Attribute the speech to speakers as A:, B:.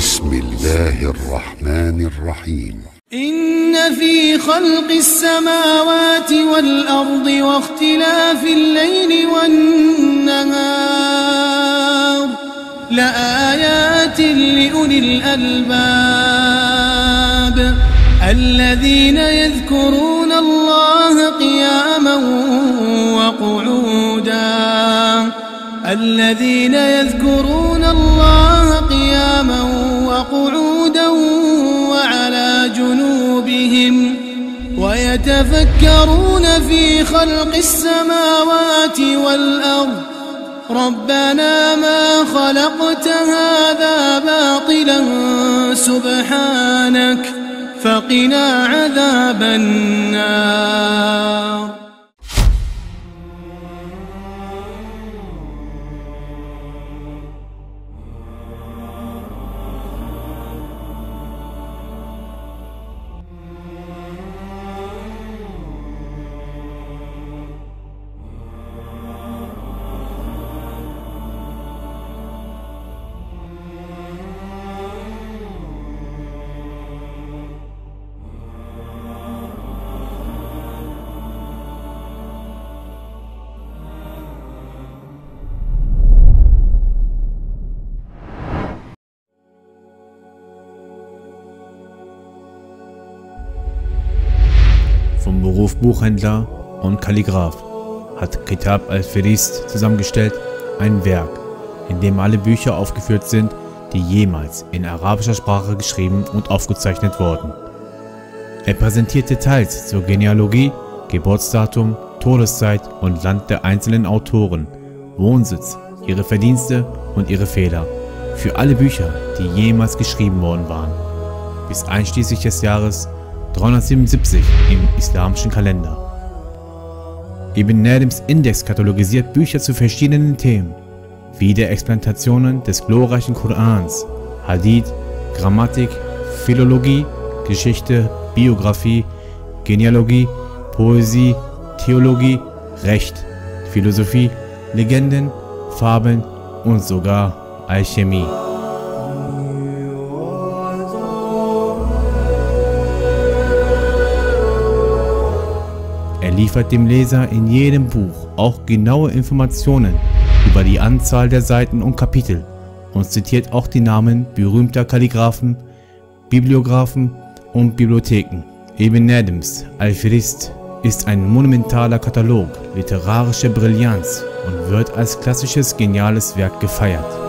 A: بسم الله الرحمن الرحيم.
B: إن في خلق السماوات والأرض واختلاف الليل والنهار لآيات لأولي الألباب الذين يذكرون الله قياما وقعودا الذين يذكرون الله قياما وقعودا وعلى جنوبهم ويتفكرون في خلق السماوات والأرض. ربنا ما خلقت هذا باطلا سبحانك فقنا عذاب النار.
C: Vom Beruf Buchhändler und Kalligraph hat Kitab al-Firist zusammengestellt ein Werk, in dem alle Bücher aufgeführt sind, die jemals in arabischer Sprache geschrieben und aufgezeichnet wurden. Er präsentiert Details zur Genealogie, Geburtsdatum, Todeszeit und Land der einzelnen Autoren, Wohnsitz, ihre Verdienste und ihre Fehler. Für alle Bücher, die jemals geschrieben worden waren. Bis einschließlich des Jahres 377 im islamischen Kalender. Ibn Nadims Index katalogisiert Bücher zu verschiedenen Themen, wie der Explantationen des glorreichen Korans, Hadith, Grammatik, Philologie, Geschichte, Biografie, Genealogie, Poesie, Theologie, Recht, Philosophie, Legenden, Fabeln und sogar Alchemie. Liefert dem Leser in jedem Buch auch genaue Informationen über die Anzahl der Seiten und Kapitel und zitiert auch die Namen berühmter Kalligraphen, Bibliographen und Bibliotheken. Ibn Nadims Al-Firist ist ein monumentaler Katalog literarischer Brillanz und wird als klassisches geniales Werk gefeiert.